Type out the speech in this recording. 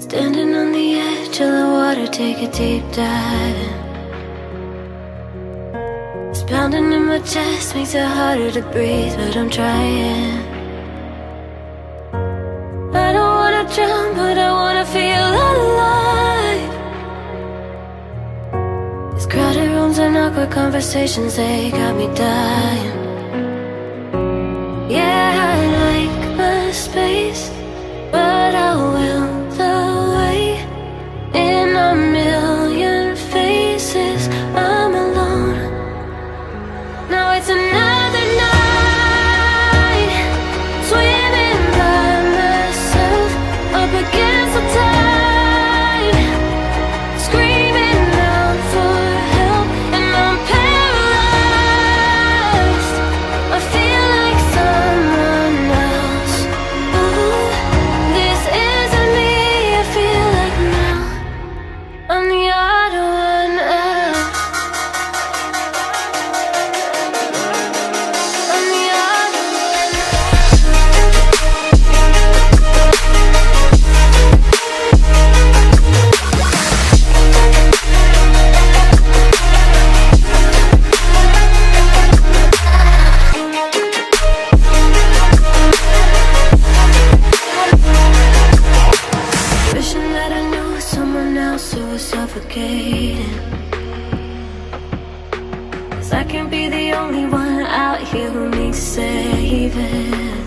Standing on the edge of the water, take a deep dive in. It's pounding in my chest, makes it harder to breathe, but I'm trying. I don't wanna drown, but I wanna feel alive. These crowded rooms and awkward conversations, they got me dying. I can't be the only one out here who needs saving.